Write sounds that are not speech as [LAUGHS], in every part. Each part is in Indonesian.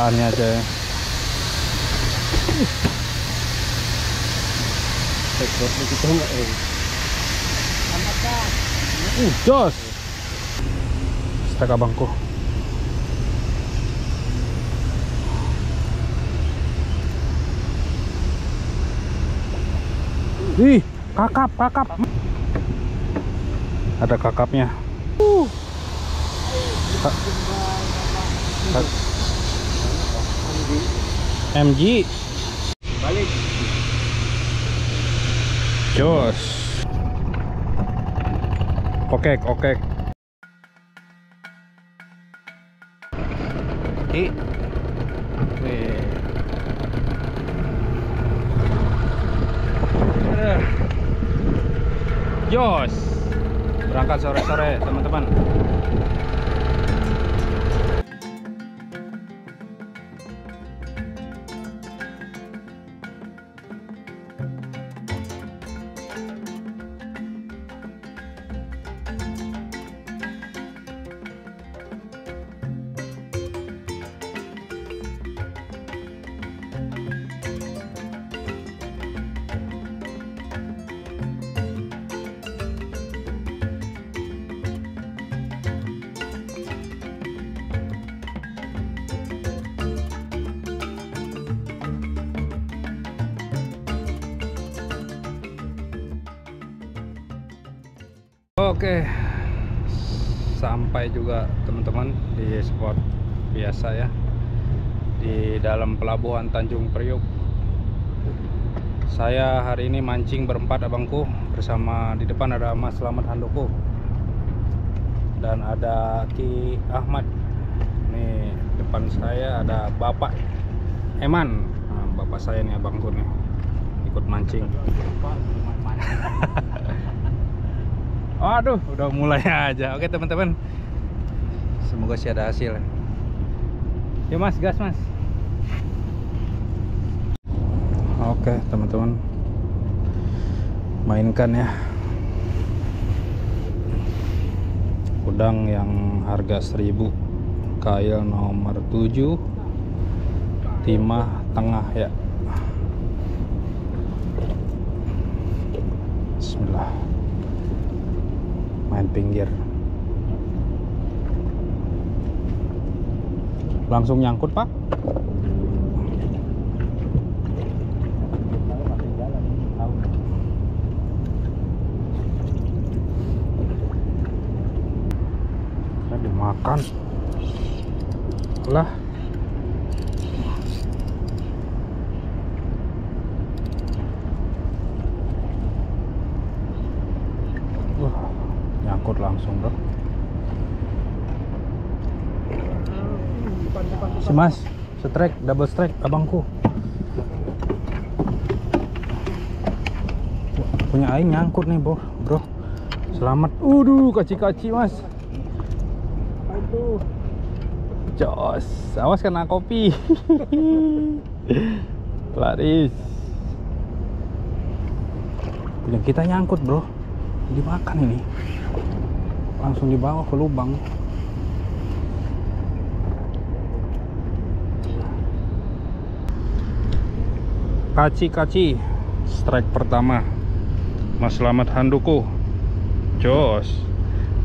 kecobaannya aja ya. Uh, jos. Stek abangku. Ih, kakap, kakap. Ada kakapnya. Uh. Ka- MG. Balik. Jos. Oke, oke. I. Wih. Jos. Berangkat sore-sore, teman-teman. Oke, sampai juga teman-teman di spot biasa ya. Di dalam pelabuhan Tanjung Priuk. Saya hari ini mancing berempat abangku. Bersama di depan ada Mas Slamet Handoko. Dan ada Ki Ahmad. Nih depan saya ada Bapak Eman, Nah, bapak saya nih abangku nih. Ikut mancing. [LAUGHS] Waduh, udah mulai aja. Oke teman-teman, semoga sih ada hasil. Yuk mas, gas mas. Oke teman-teman, mainkan ya. Udang yang harga 1000 kail nomor 7 timah tengah ya. Bismillah main pinggir. Langsung nyangkut pak? Dimakan. Lah Wah, nyangkut langsung bro. Si Mas, strike, double strike abangku. Punya aing nyangkut nih, bro. Bro. Selamat. Uduh, kaci-kaci, Mas. Aduh. Jos. Awas kena kopi. [LAUGHS] Laris. Punya kita nyangkut, Bro. Dimakan ini. Langsung dibawa ke lubang. Kaci-kaci. Strike pertama. Mas Slamet Handoko. Jos.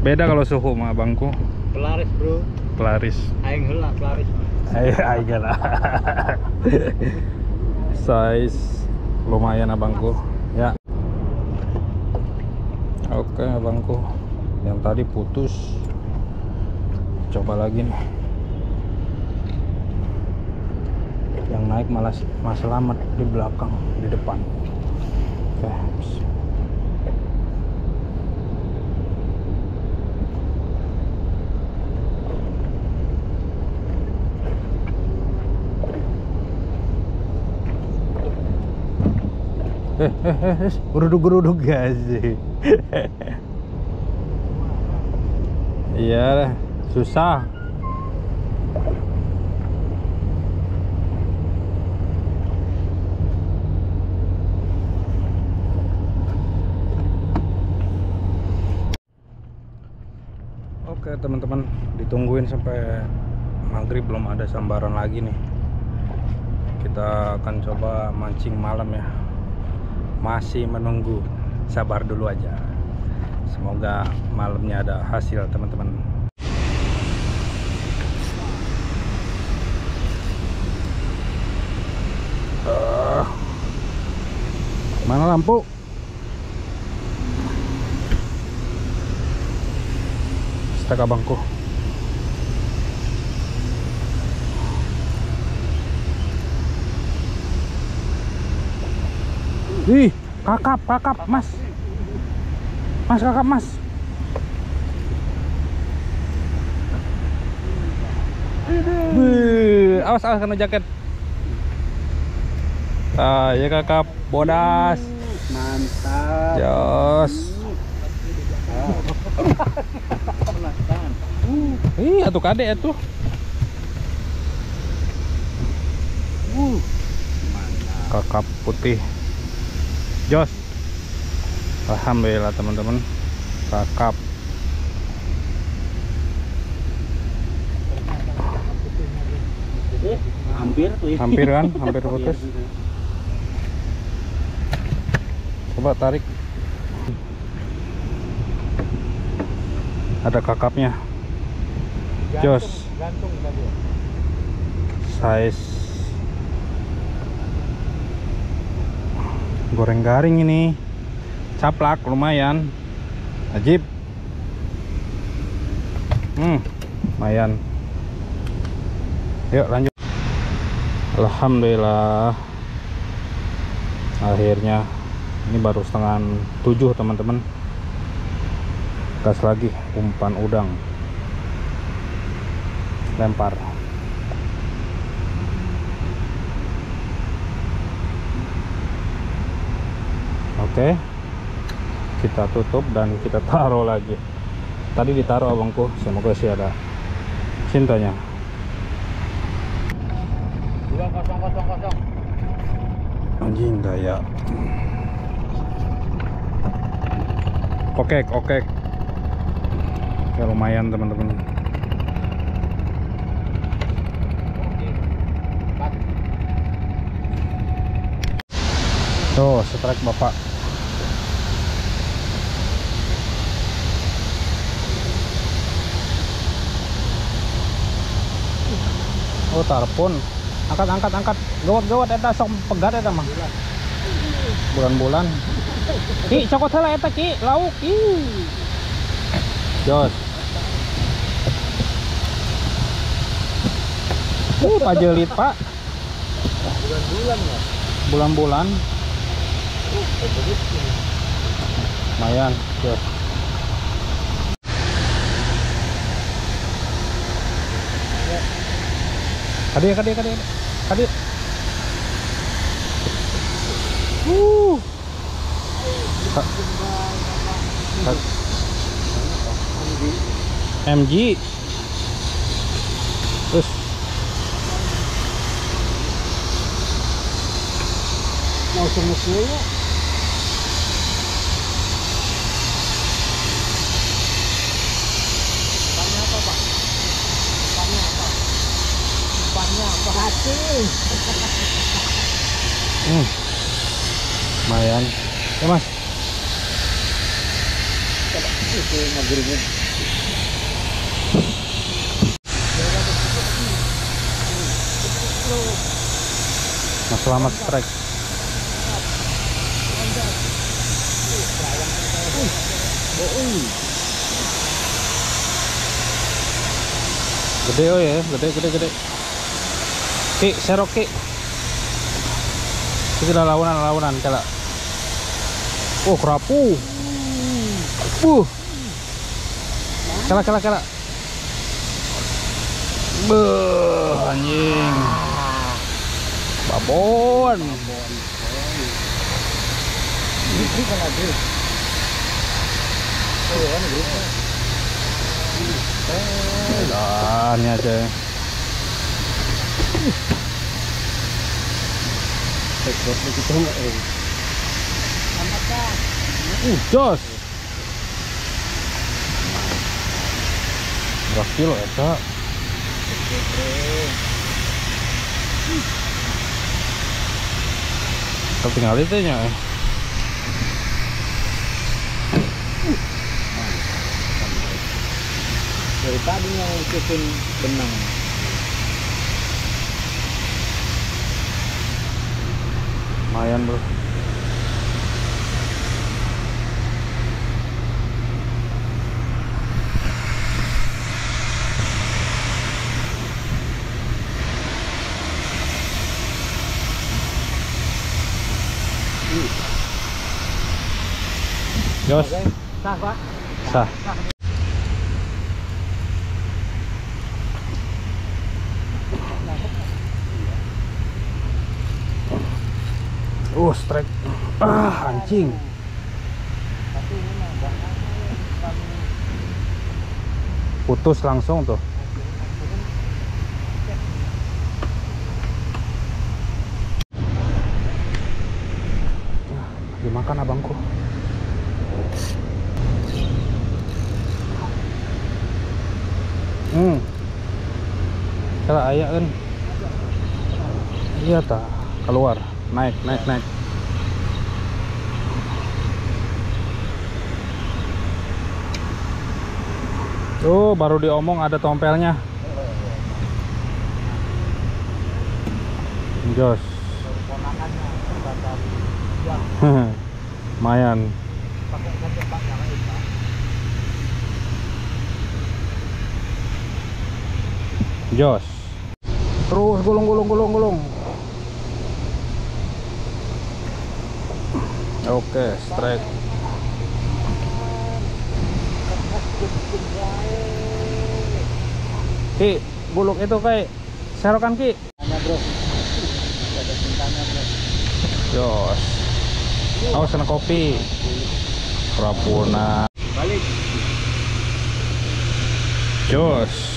Beda kalau suhu mah abangku. Pelaris, Bro. Pelaris. Aing heula pelaris. Ayo, ayo lah. Size lumayan abangku. Ya. Oke abangku. Yang tadi putus. Coba lagi nih. Yang naik malah Mas Selamat di belakang, di depan. Oke. bis- Eh, eh, [LAUGHS] eh, eh, geruduk-geruduk gas sih. Iya, susah. Oke teman-teman, ditungguin sampai maghrib belum ada sambaran lagi nih. Kita akan coba mancing malam ya. Masih menunggu. Sabar dulu aja semoga malamnya ada hasil teman-teman. Eh, mana lampu? Stek abangku Ih, kakap, kakap, mas. Mas, kakap, mas. Wih, awas, awas kena jaket. Ah, ya kakap, bodas. Mantap. Jos. Ih, atuh kadek atuh. Uh. kakap putih jos Alhamdulillah teman-teman. Kakap. Hampir tuh ya. hampir kan? [LAUGHS] Hampir putus. Coba tarik. Ada kakapnya. Jos. Size. Goreng garing ini caplak lumayan. Ajib. Hmm lumayan. Yuk lanjut. Alhamdulillah. Akhirnya ini baru setengah tujuh teman-teman. Gas lagi umpan udang. Lempar. Oke. Kita tutup dan kita [LAUGHS] taruh lagi. Tadi ditaruh abangku, semoga sih ada cintanya. Dua kosong kosong kosong. Anjing daya. Oke, oke. Ya lumayan teman-teman. Tuh, strike Bapak. Tarpon. Angkat, angkat, angkat. Gawat-gawat eta sok pegat eta mah. Bulan-bulan. Ki, cokot heula eta Ki, lauk Ki. Jos. Uh, pajelit, Pak. Bulan-bulan ya. Bulan-bulan. Lumayan Jos. Kadi, kadi, kadi, kadi. Uh. MG. Terus Mau semuanya. Umpannya hmm. lumayan. Ya, Mas. Mas selamat strike. Gede oh ya, gede gede gede. Ki, serok ki. Iki dah lawanan lawanan kala. Oh, kerapu. Uh. Kala kala kala. Beuh, anjing. Babon. Ini kan ada. Oh, kan grup. Lah, ini aja. Tekotnya kita nggak eh. Uh, jos. Berapa kilo ya kak? Ketinggalan itu ya. dari tadi yang ngikutin benang Lumayan bro. Jos, Oke, sah pak. sah. Uh, strike. Ah, anjing. Putus langsung tuh. Dimakan abangku. Hmm. Kalau ayah kan. Iya ta, keluar. Naik, naik, naik. Tuh, baru diomong ada tompelnya. Jos. [LAUGHS] pak. Jos. Terus gulung gulung gulung gulung. Oke, strike. Ki, gulung itu kayak serokan Ki. Hanya bro. Ada cintanya bro. Jos. Awas kena kopi. Rapuna. Balik. Jos.